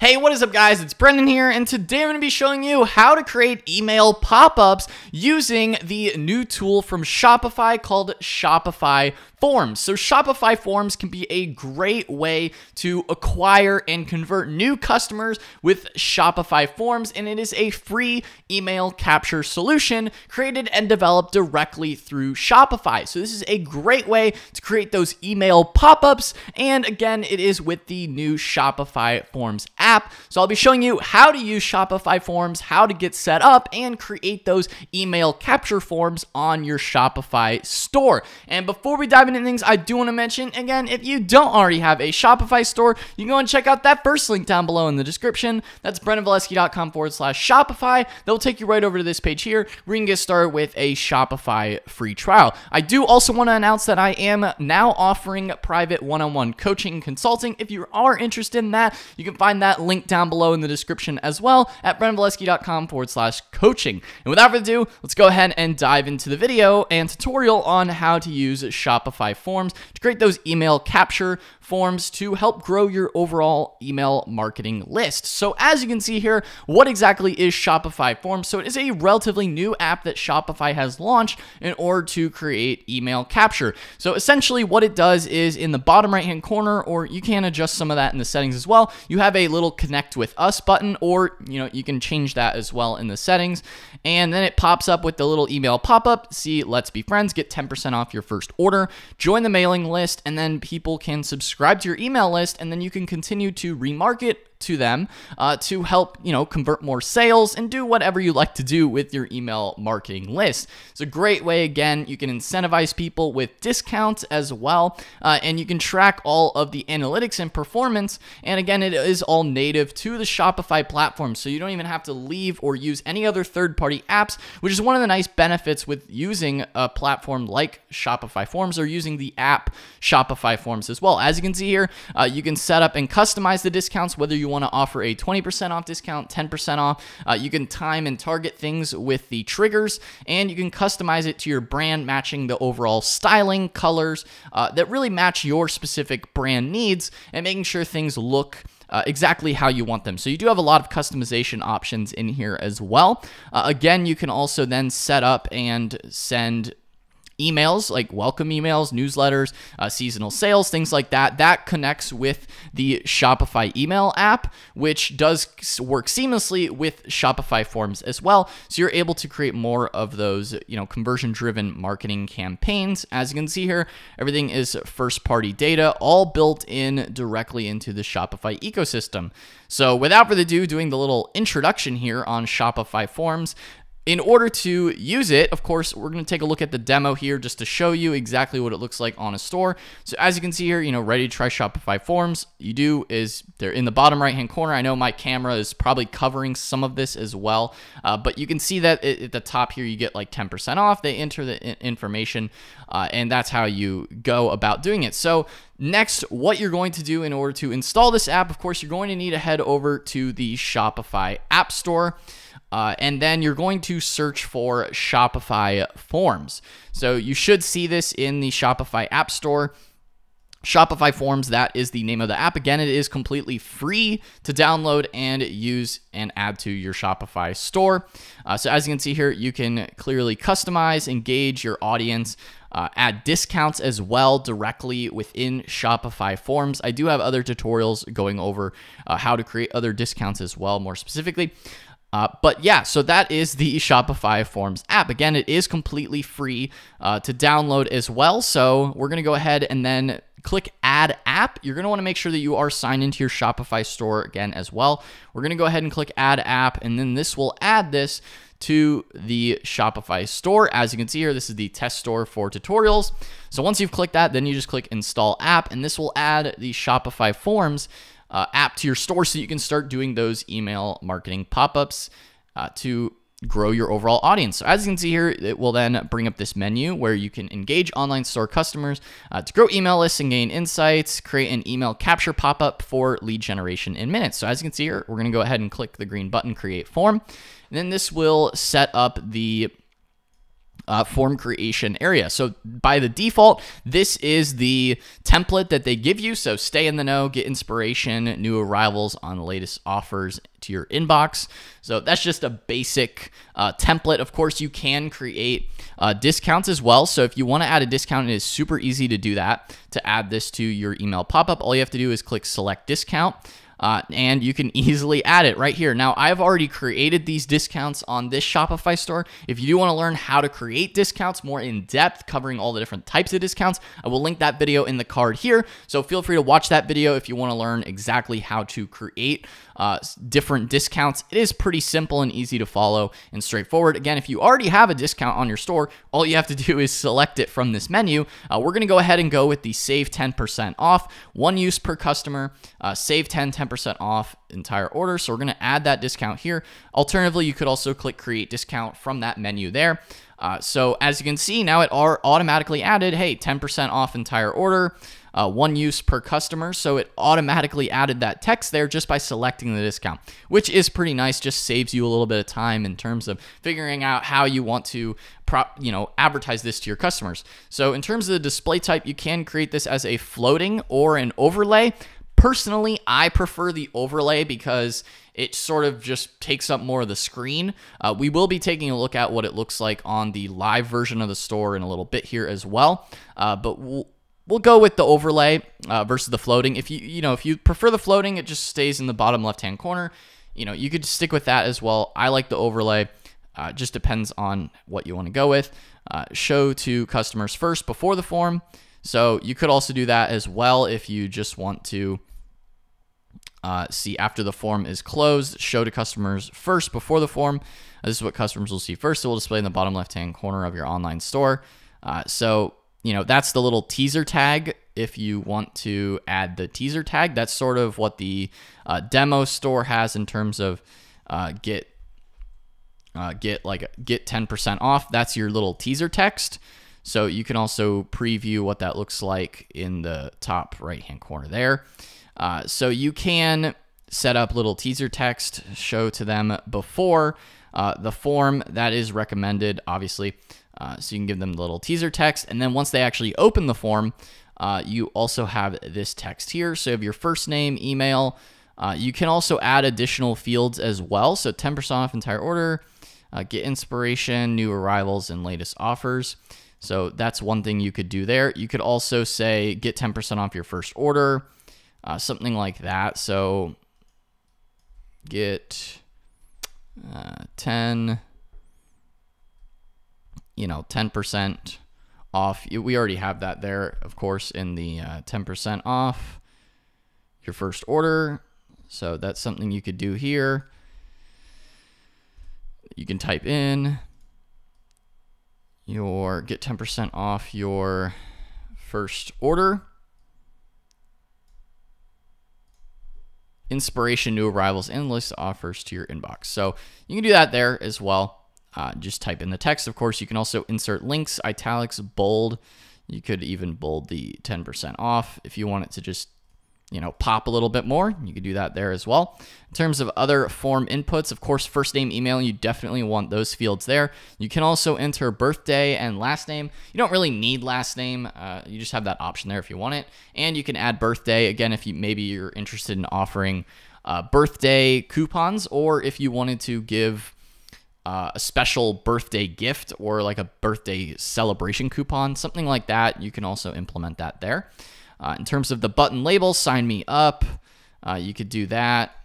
Hey, what is up guys? It's Brennan here, and today I'm going to be showing you how to create email pop-ups using the new tool from Shopify called Shopify Forms. So Shopify Forms can be a great way to acquire and convert new customers with Shopify Forms, and it is a free email capture solution created and developed directly through Shopify. So this is a great way to create those email pop-ups, and again, it is with the new Shopify Forms app app. So I'll be showing you how to use Shopify forms, how to get set up, and create those email capture forms on your Shopify store. And before we dive into things, I do want to mention again, if you don't already have a Shopify store, you can go and check out that first link down below in the description. That's brennanvaleski.com forward slash Shopify. That'll take you right over to this page here where you can get started with a Shopify free trial. I do also want to announce that I am now offering private one on one coaching and consulting. If you are interested in that, you can find that that link down below in the description as well at brennanvaleski.com forward slash coaching. And without further ado, let's go ahead and dive into the video and tutorial on how to use Shopify forms to create those email capture forms to help grow your overall email marketing list. So as you can see here, what exactly is Shopify Forms? So it is a relatively new app that Shopify has launched in order to create email capture. So essentially what it does is in the bottom right hand corner, or you can adjust some of that in the settings as well, you have a little connect with us button, or you know, you can change that as well in the settings. And then it pops up with the little email pop-up, see let's be friends, get 10% off your first order, join the mailing list, and then people can subscribe to your email list, and then you can continue to remarket to them uh, to help you know convert more sales and do whatever you like to do with your email marketing list. It's a great way. Again, you can incentivize people with discounts as well, uh, and you can track all of the analytics and performance. And again, it is all native to the Shopify platform, so you don't even have to leave or use any other third-party apps, which is one of the nice benefits with using a platform like Shopify Forms or using the app Shopify Forms as well. As you can see here, uh, you can set up and customize the discounts whether you want to offer a 20% off discount, 10% off. Uh, you can time and target things with the triggers, and you can customize it to your brand, matching the overall styling, colors uh, that really match your specific brand needs, and making sure things look uh, exactly how you want them. So you do have a lot of customization options in here as well. Uh, again, you can also then set up and send emails like welcome emails, newsletters, uh, seasonal sales, things like that. That connects with the Shopify email app, which does work seamlessly with Shopify forms as well. So you're able to create more of those, you know, conversion driven marketing campaigns. As you can see here, everything is first party data, all built in directly into the Shopify ecosystem. So without further ado, doing the little introduction here on Shopify forms, in order to use it, of course, we're going to take a look at the demo here just to show you exactly what it looks like on a store. So as you can see here, you know, ready to try Shopify forms, you do is they're in the bottom right hand corner. I know my camera is probably covering some of this as well, uh, but you can see that at the top here, you get like 10% off. They enter the information, uh, and that's how you go about doing it. So Next, what you're going to do in order to install this app, of course, you're going to need to head over to the Shopify App Store. Uh, and then you're going to search for Shopify Forms. So you should see this in the Shopify App Store. Shopify Forms, that is the name of the app. Again, it is completely free to download and use and add to your Shopify store. Uh, so, as you can see here, you can clearly customize, engage your audience, uh, add discounts as well directly within Shopify Forms. I do have other tutorials going over uh, how to create other discounts as well, more specifically. Uh, but yeah, so that is the Shopify Forms app. Again, it is completely free uh, to download as well. So we're going to go ahead and then click Add App. You're going to want to make sure that you are signed into your Shopify store again as well. We're going to go ahead and click Add App, and then this will add this to the Shopify store. As you can see here, this is the test store for tutorials. So once you've clicked that, then you just click Install App, and this will add the Shopify Forms uh, app to your store so you can start doing those email marketing pop ups uh, to grow your overall audience. So as you can see here, it will then bring up this menu where you can engage online store customers uh, to grow email lists and gain insights, create an email capture pop-up for lead generation in minutes. So as you can see here, we're going to go ahead and click the green button, create form. And then this will set up the uh, form creation area. So by the default, this is the template that they give you. So stay in the know, get inspiration, new arrivals on the latest offers to your inbox. So that's just a basic uh, template. Of course, you can create uh, discounts as well. So if you want to add a discount, it is super easy to do that. To add this to your email pop-up, all you have to do is click select discount. Uh, and you can easily add it right here. Now, I've already created these discounts on this Shopify store. If you do want to learn how to create discounts more in depth, covering all the different types of discounts, I will link that video in the card here. So feel free to watch that video if you want to learn exactly how to create uh, different discounts. It is pretty simple and easy to follow and straightforward. Again, if you already have a discount on your store, all you have to do is select it from this menu. Uh, we're going to go ahead and go with the save 10% off, one use per customer, uh, save 10, 10% off entire order. So we're going to add that discount here. Alternatively, you could also click create discount from that menu there. Uh, so as you can see, now it are automatically added, hey, 10% off entire order uh, one use per customer. So it automatically added that text there just by selecting the discount, which is pretty nice. Just saves you a little bit of time in terms of figuring out how you want to prop, you know, advertise this to your customers. So in terms of the display type, you can create this as a floating or an overlay. Personally, I prefer the overlay because it sort of just takes up more of the screen. Uh, we will be taking a look at what it looks like on the live version of the store in a little bit here as well. Uh, but we'll, we'll go with the overlay uh, versus the floating. If you you know if you prefer the floating, it just stays in the bottom left hand corner. You know you could stick with that as well. I like the overlay. Uh, just depends on what you want to go with. Uh, show to customers first before the form. So you could also do that as well if you just want to uh, see after the form is closed. Show to customers first before the form. This is what customers will see first. It will display in the bottom left hand corner of your online store. Uh, so you know, that's the little teaser tag. If you want to add the teaser tag, that's sort of what the uh, demo store has in terms of uh, get uh, get like get 10% off. That's your little teaser text. So you can also preview what that looks like in the top right hand corner there. Uh, so you can set up little teaser text, show to them before uh, the form that is recommended, obviously. Uh, so you can give them the little teaser text. And then once they actually open the form, uh, you also have this text here. So you have your first name, email. Uh, you can also add additional fields as well. So 10% off entire order, uh, get inspiration, new arrivals, and latest offers. So that's one thing you could do there. You could also say get 10% off your first order, uh, something like that. So get uh, 10 you know, 10% off. We already have that there, of course, in the uh, 10% off your first order. So that's something you could do here. You can type in your get 10% off your first order. Inspiration, new arrivals, and list offers to your inbox. So you can do that there as well. Uh, just type in the text. Of course, you can also insert links, italics, bold. You could even bold the 10% off if you want it to just, you know, pop a little bit more. You could do that there as well. In terms of other form inputs, of course, first name, email, you definitely want those fields there. You can also enter birthday and last name. You don't really need last name. Uh, you just have that option there if you want it. And you can add birthday. Again, if you maybe you're interested in offering uh, birthday coupons or if you wanted to give uh, a special birthday gift or like a birthday celebration coupon, something like that. You can also implement that there. Uh, in terms of the button label, sign me up. Uh, you could do that.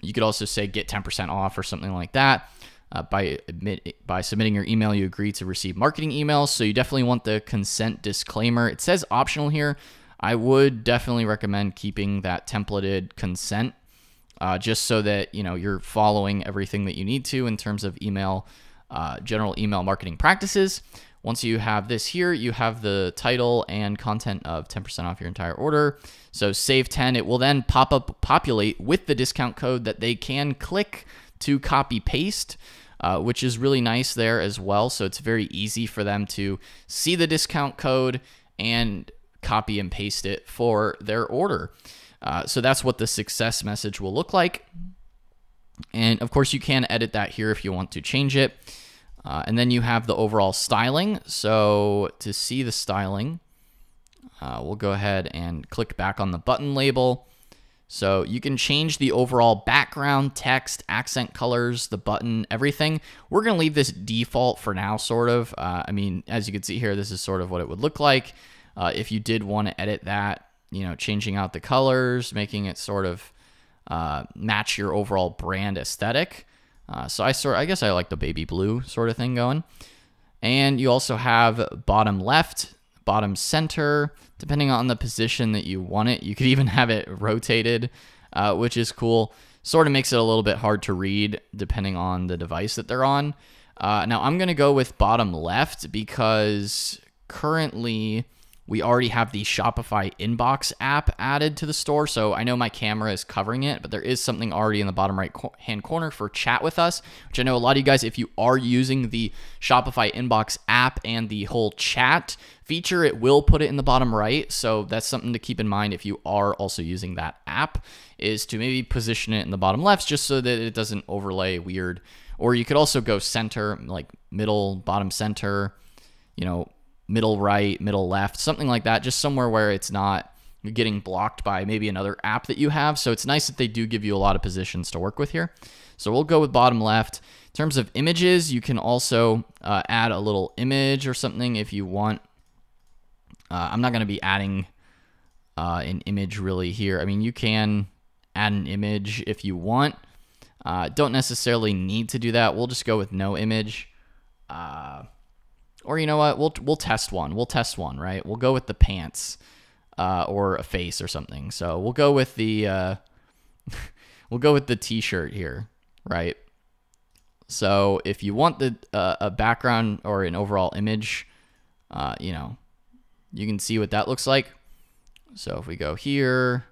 You could also say get 10% off or something like that. Uh, by admit, by submitting your email, you agree to receive marketing emails. So you definitely want the consent disclaimer. It says optional here. I would definitely recommend keeping that templated consent uh, just so that you know you're following everything that you need to in terms of email, uh, general email marketing practices. Once you have this here, you have the title and content of 10% off your entire order. So save 10, it will then pop up populate with the discount code that they can click to copy paste. Uh, which is really nice there as well. So it's very easy for them to see the discount code and copy and paste it for their order. Uh, so that's what the success message will look like. And of course, you can edit that here if you want to change it. Uh, and then you have the overall styling. So to see the styling, uh, we'll go ahead and click back on the button label. So you can change the overall background, text, accent colors, the button, everything. We're going to leave this default for now, sort of. Uh, I mean, as you can see here, this is sort of what it would look like. Uh, if you did want to edit that, you know, changing out the colors, making it sort of uh, match your overall brand aesthetic. Uh, so I sort, I guess I like the baby blue sort of thing going. And you also have bottom left, bottom center, depending on the position that you want it. You could even have it rotated, uh, which is cool. Sort of makes it a little bit hard to read depending on the device that they're on. Uh, now I'm going to go with bottom left because currently we already have the Shopify inbox app added to the store. So I know my camera is covering it, but there is something already in the bottom right hand corner for chat with us, which I know a lot of you guys, if you are using the Shopify inbox app and the whole chat feature, it will put it in the bottom right. So that's something to keep in mind if you are also using that app is to maybe position it in the bottom left just so that it doesn't overlay weird. Or you could also go center, like middle, bottom center, you know, middle right, middle left, something like that, just somewhere where it's not getting blocked by maybe another app that you have. So it's nice that they do give you a lot of positions to work with here. So we'll go with bottom left. In terms of images, you can also uh, add a little image or something if you want. Uh, I'm not going to be adding uh, an image really here. I mean, you can add an image if you want. Uh, don't necessarily need to do that. We'll just go with no image. Or you know what? We'll we'll test one. We'll test one, right? We'll go with the pants uh, or a face or something. So we'll go with the uh, we'll go with the t-shirt here, right? So if you want the uh, a background or an overall image, uh, you know, you can see what that looks like. So if we go here,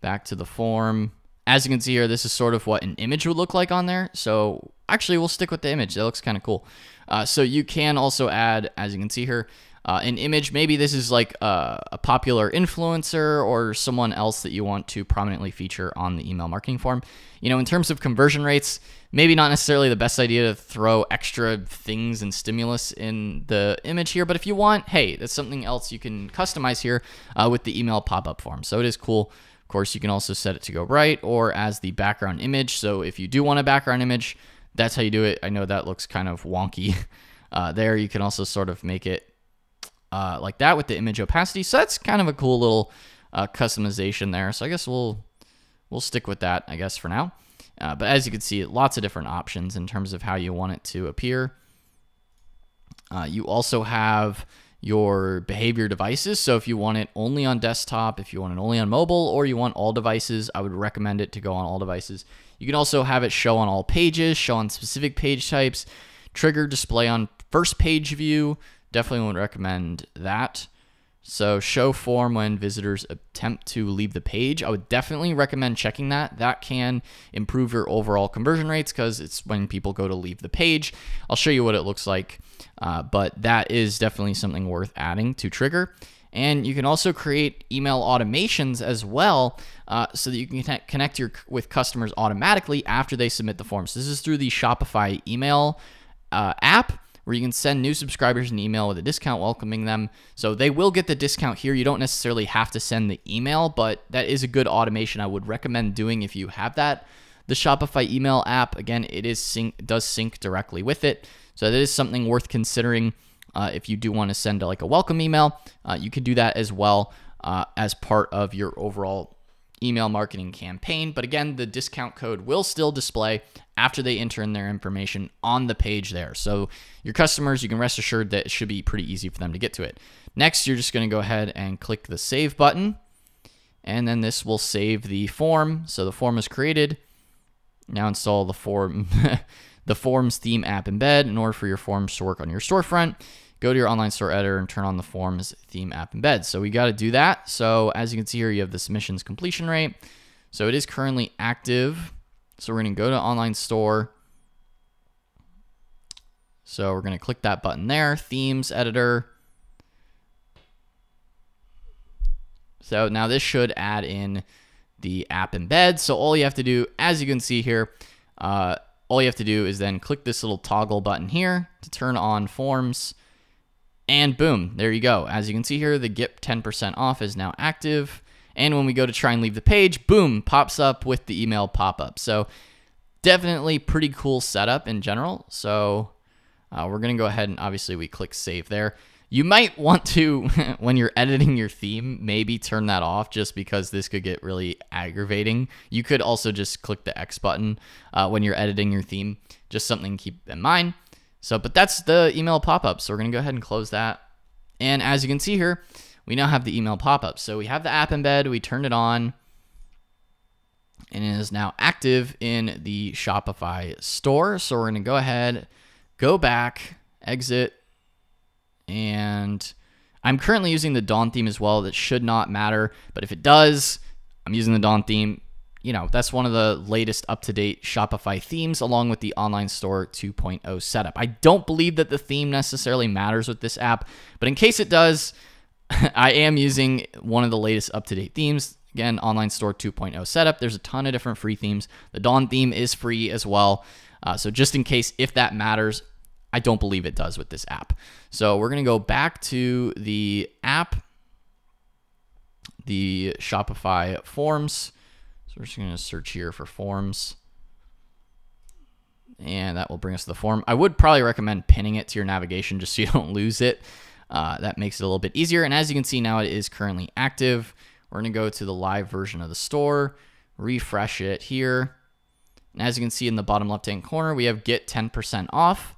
back to the form, as you can see here, this is sort of what an image would look like on there. So actually, we'll stick with the image. That looks kind of cool. Uh, so you can also add, as you can see here, uh, an image. Maybe this is like a, a, popular influencer or someone else that you want to prominently feature on the email marketing form. You know, in terms of conversion rates, maybe not necessarily the best idea to throw extra things and stimulus in the image here, but if you want, hey, that's something else you can customize here uh, with the email pop up form. So it is cool. Course, you can also set it to go right or as the background image. So if you do want a background image, that's how you do it. I know that looks kind of wonky uh, there. You can also sort of make it uh, like that with the image opacity. So that's kind of a cool little uh, customization there. So I guess we'll we'll stick with that, I guess, for now. Uh, but as you can see, lots of different options in terms of how you want it to appear. Uh, you also have your behavior devices. So if you want it only on desktop, if you want it only on mobile, or you want all devices, I would recommend it to go on all devices. You can also have it show on all pages, show on specific page types, trigger display on first page view. Definitely would recommend that. So show form when visitors attempt to leave the page. I would definitely recommend checking that. That can improve your overall conversion rates because it's when people go to leave the page. I'll show you what it looks like, uh, but that is definitely something worth adding to trigger. And you can also create email automations as well uh, so that you can connect your with customers automatically after they submit the forms. This is through the Shopify email uh, app where you can send new subscribers an email with a discount welcoming them. So they will get the discount here. You don't necessarily have to send the email, but that is a good automation I would recommend doing if you have that. The Shopify email app, again, it is sync, does sync directly with it. So that is something worth considering uh, if you do want to send a, like a welcome email, uh, you could do that as well uh, as part of your overall email marketing campaign. But again, the discount code will still display after they enter in their information on the page there. So your customers, you can rest assured that it should be pretty easy for them to get to it. Next, you're just going to go ahead and click the save button. And then this will save the form. So the form is created. Now install the form, the Forms theme app embed in order for your forms to work on your storefront go to your online store editor and turn on the forms theme app embed. So we got to do that. So as you can see here, you have the submissions completion rate. So it is currently active. So we're going to go to online store. So we're going to click that button there, themes editor. So now this should add in the app embed. So all you have to do, as you can see here, uh, all you have to do is then click this little toggle button here to turn on forms. And boom, there you go. As you can see here, the get 10% off is now active. And when we go to try and leave the page, boom, pops up with the email pop up. So definitely pretty cool setup in general. So uh, we're going to go ahead and obviously we click save there. You might want to, when you're editing your theme, maybe turn that off just because this could get really aggravating. You could also just click the X button uh, when you're editing your theme. Just something to keep in mind. So, but that's the email pop-up. So we're going to go ahead and close that. And as you can see here, we now have the email pop-up. So we have the app embed, we turned it on, and it is now active in the Shopify store. So we're going to go ahead, go back, exit, and I'm currently using the Dawn theme as well. That should not matter, but if it does, I'm using the Dawn theme. You know, that's one of the latest up to date Shopify themes, along with the online store 2.0 setup. I don't believe that the theme necessarily matters with this app, but in case it does, I am using one of the latest up to date themes. Again, online store 2.0 setup. There's a ton of different free themes. The Dawn theme is free as well. Uh, so just in case if that matters, I don't believe it does with this app. So we're going to go back to the app, the Shopify forms. So we're just going to search here for forms. And that will bring us to the form. I would probably recommend pinning it to your navigation just so you don't lose it. Uh, that makes it a little bit easier. And as you can see now, it is currently active. We're going to go to the live version of the store, refresh it here. And as you can see in the bottom left-hand corner, we have get 10% off.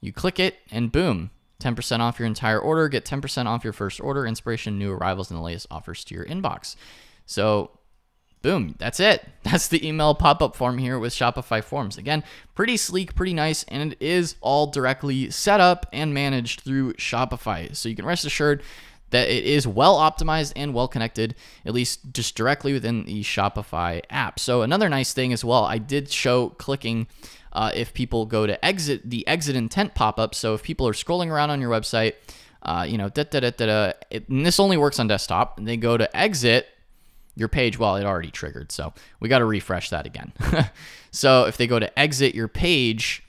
You click it and boom, 10% off your entire order. Get 10% off your first order. Inspiration, new arrivals, and the latest offers to your inbox. So, boom, that's it. That's the email pop up form here with Shopify Forms. Again, pretty sleek, pretty nice, and it is all directly set up and managed through Shopify. So, you can rest assured that it is well optimized and well connected, at least just directly within the Shopify app. So, another nice thing as well, I did show clicking uh, if people go to exit the exit intent pop up. So if people are scrolling around on your website, uh, you know, da, da, da, da, da, it, and this only works on desktop, and they go to exit your page, well, it already triggered. So we got to refresh that again. so if they go to exit your page,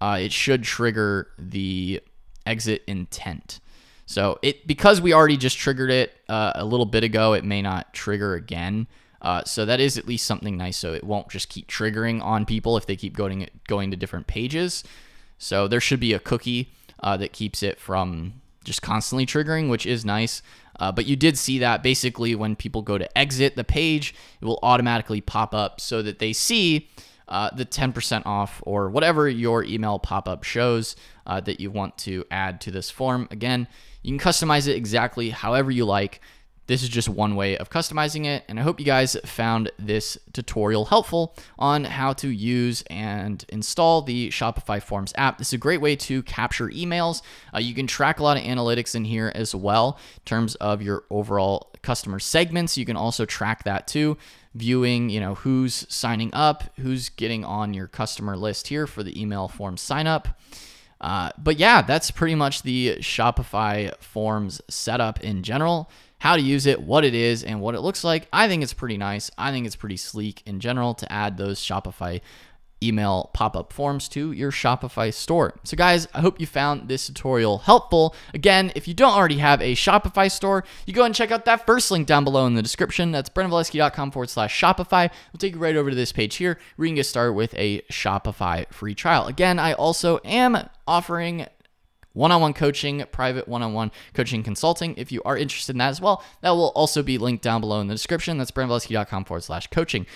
uh, it should trigger the exit intent. So it because we already just triggered it uh, a little bit ago, it may not trigger again. Uh, so that is at least something nice. So it won't just keep triggering on people if they keep going going to different pages. So there should be a cookie uh, that keeps it from just constantly triggering, which is nice. Uh, but you did see that basically when people go to exit the page, it will automatically pop up so that they see uh, the 10% off or whatever your email pop up shows uh, that you want to add to this form. Again, you can customize it exactly however you like. This is just one way of customizing it, and I hope you guys found this tutorial helpful on how to use and install the Shopify Forms app. This is a great way to capture emails. Uh, you can track a lot of analytics in here as well in terms of your overall customer segments. You can also track that too, viewing, you know, who's signing up, who's getting on your customer list here for the email form sign up. Uh, but yeah, that's pretty much the Shopify Forms setup in general how to use it, what it is, and what it looks like. I think it's pretty nice. I think it's pretty sleek in general to add those Shopify email pop-up forms to your Shopify store. So guys, I hope you found this tutorial helpful. Again, if you don't already have a Shopify store, you go and check out that first link down below in the description. That's brennanvaleski.com forward slash Shopify. We'll take you right over to this page here where you can get started with a Shopify free trial. Again, I also am offering one on one coaching, private one on one coaching consulting. If you are interested in that as well, that will also be linked down below in the description. That's brennanvaleski.com forward slash coaching.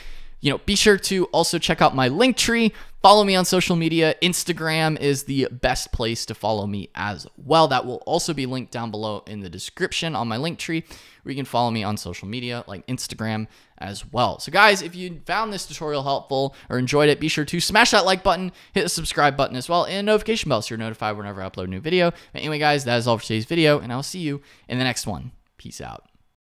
You know, be sure to also check out my link tree. Follow me on social media. Instagram is the best place to follow me as well. That will also be linked down below in the description on my link tree, where you can follow me on social media like Instagram as well. So, guys, if you found this tutorial helpful or enjoyed it, be sure to smash that like button, hit the subscribe button as well, and notification bell so you're notified whenever I upload a new video. But anyway, guys, that is all for today's video, and I'll see you in the next one. Peace out.